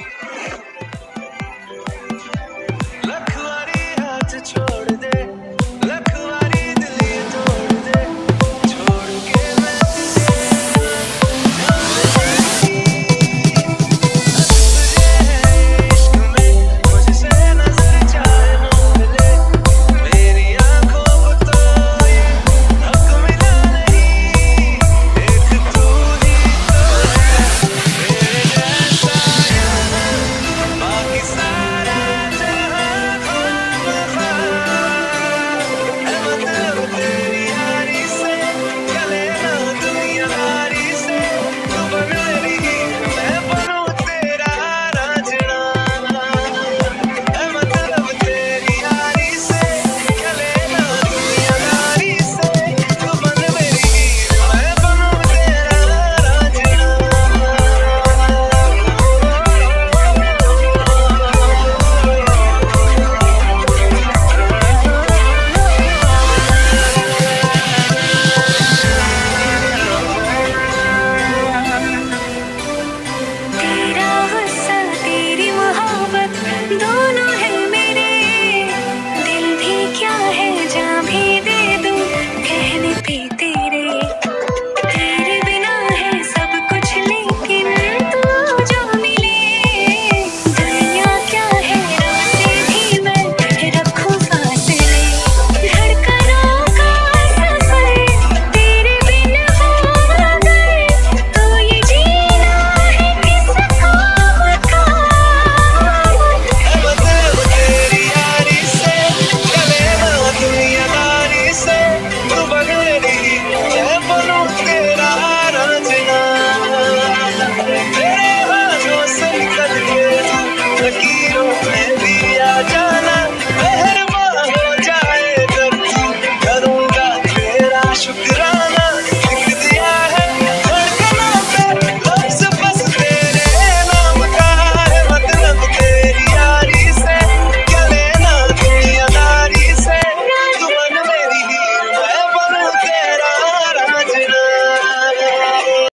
Yeah.